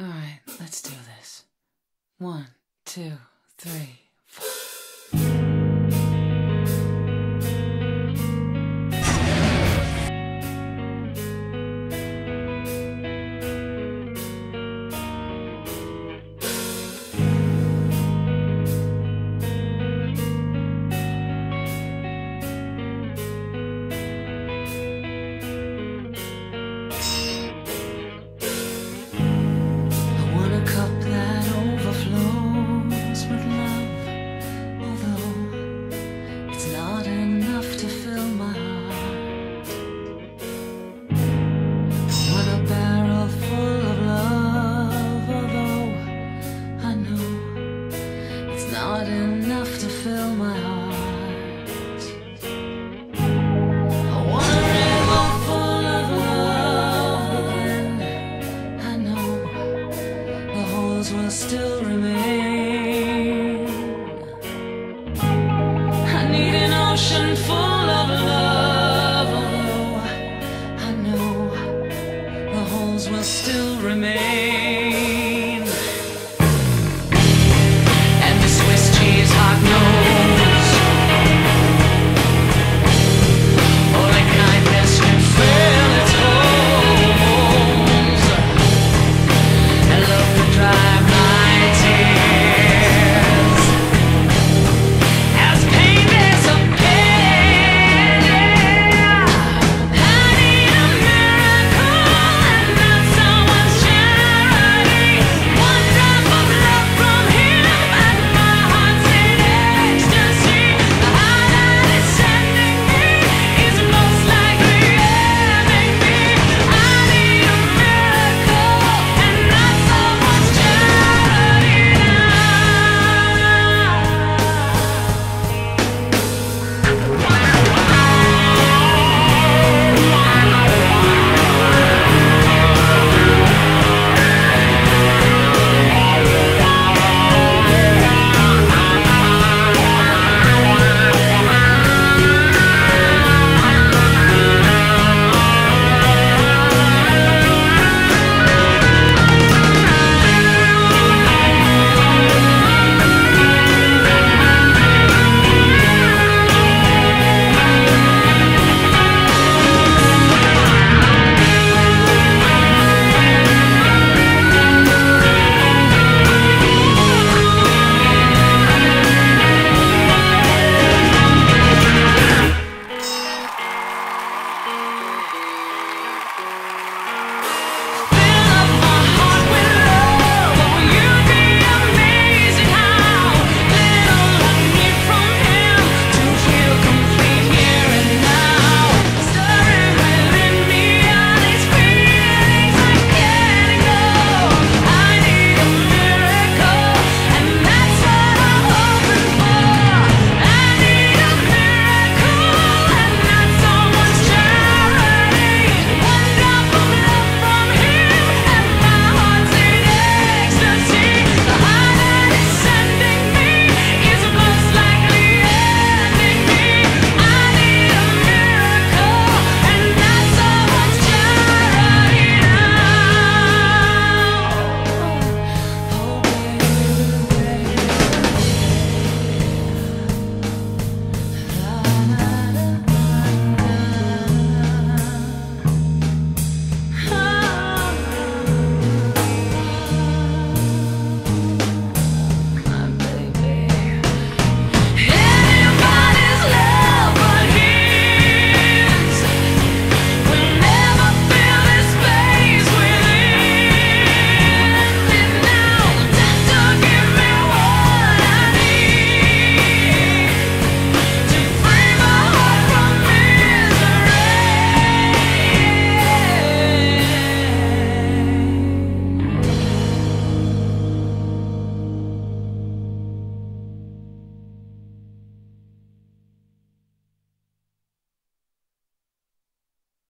Alright, let's do this. One, two, three, not enough to fill my heart. I want a river full of love, but I know the holes will still remain. I need an ocean full